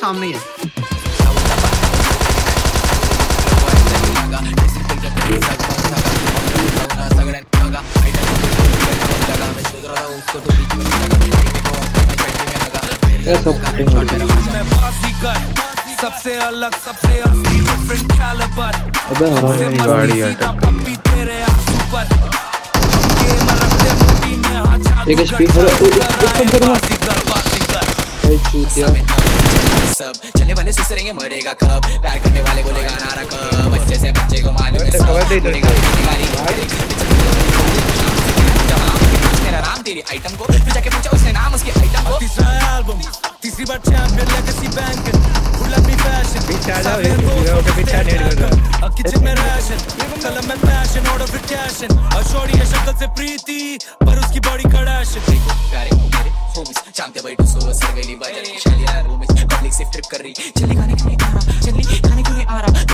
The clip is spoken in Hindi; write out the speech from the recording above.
सामने है। हो रही है। सबसे अलग सबसे असली डिफरेंट कैलिबर अबे हमारी गाड़ी अटक गई। तेरे आँसू पर। गेम मुट्ठी में हाँ चूतिया सब चलने वाले सुसरेंगे मरेगा कब? प्यार करने वाले बोलेगा नारा कब? बच्चे से बच्चे को मालूम है सब खबर दे बोलेगा गाली मेरा नाम तेरी आइटम को फिर जाके पूछा उसने नाम उसकी आइटम को। तीसरा एल्बम तीसरी बार चैंपियन लेगेसी बैंक फुल अपनी फ़ैशन पीछे आ जाओ, ये के पीछे नहीं लग रहा। अब किचन में राशन चल मैं फ़ैशन ऑर्डर फिर कैशन और शोरी है शक्ल से प्रीति पर उसकी बॉडी कड़ाशन चांते भाई टू सो की गली बजल शैली रूम में पब्लिक से ट्रिप कर रही। चली गाने के नहीं